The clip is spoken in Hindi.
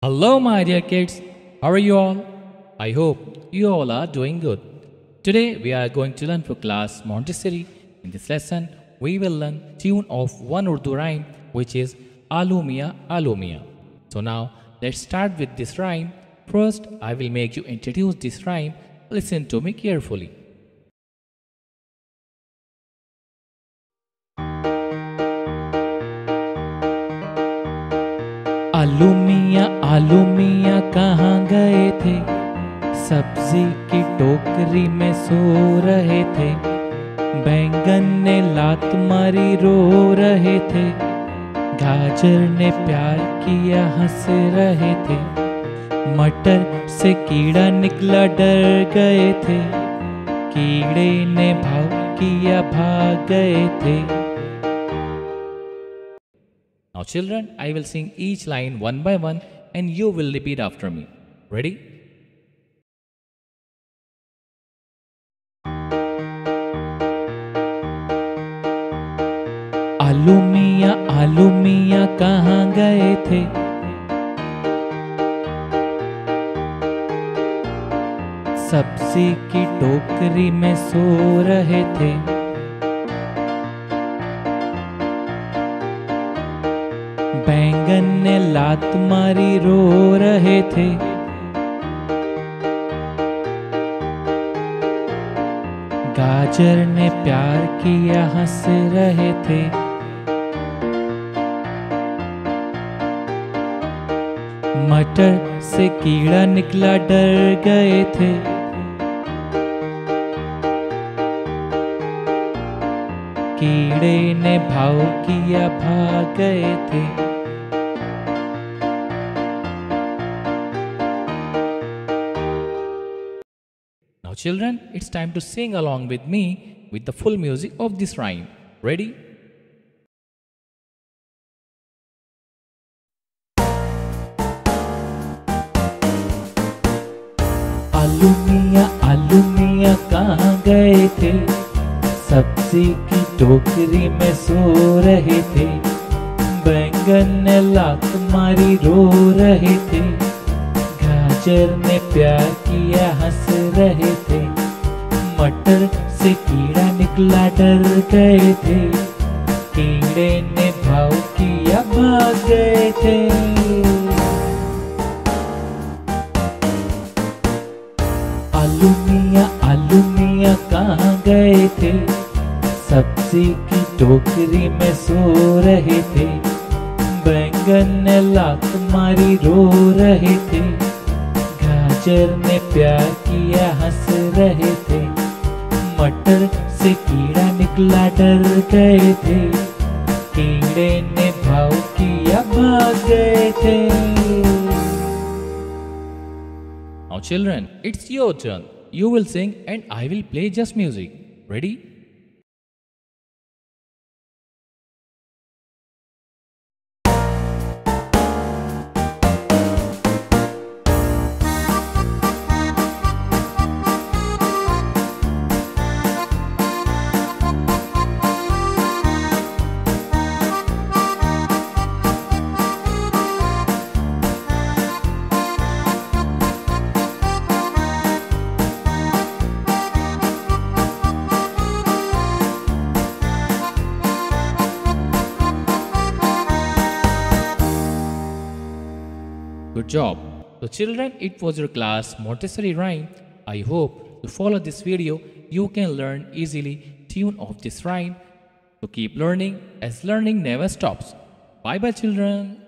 Hello, my dear kids. How are you all? I hope you all are doing good. Today, we are going to learn for class Montessori. In this lesson, we will learn tune of one Urdu rhyme, which is Alumia Alumia. So now, let's start with this rhyme. First, I will make you introduce this rhyme. Listen to me carefully. आलू मियाँ आलू मियाँ कहाँ गए थे? सब्ज़ी की टोकरी में सो रहे थे। बैंगन ने लात मारी रो रहे थे। गाजर ने प्यार किया, हंस रहे थे। मटर से कीड़ा निकला, डर गए थे। कीड़े ने भाव किया, भाग गए थे। Now, children, I will sing each line one by one and you will repeat after me. Ready? आलू मिया आलू मिया कहाँ गए थे सब्ज़ी की टोकरी में सो रहे थे बैंगन ने लात मारी, रो रहे थे। गाजर ने प्यार किया, हंस रहे थे। मटर से कीड़ा निकला, डर गए थे। कीड़े ने भाव किया, भाग गए थे। Children, it's time to sing along with me with the full music of this rhyme. Ready? आलू मिया आलू मिया कहाँ गए थे सब्ज़ी की टोकरी में सो रहे थे बैंगन ने लात मारी रो रहे थे गाजर ने प्यार किया, हंस रहे थे। मटर से कीड़ा निकला, डर गए थे। कीड़े ने भाव किया, भाग गए थे। आलू मिया आलू मिया कहाँ गए थे? सब्ज़ी की टोकरी में सो रहे थे। बैंगन ने लात मारी, रो रहे थे। गाजर ने प्यार किया हंस रहे थे मटर से कीड़ा निकला डर गए थे कीड़े ने भाव किया भाग गए थे Now, children, it's your turn. You will sing and I will play just music. Ready? Good job. So children, it was your class Montessori rhyme. I hope to follow this video, you can learn easily tune of this rhyme. So keep learning as learning never stops. Bye bye children.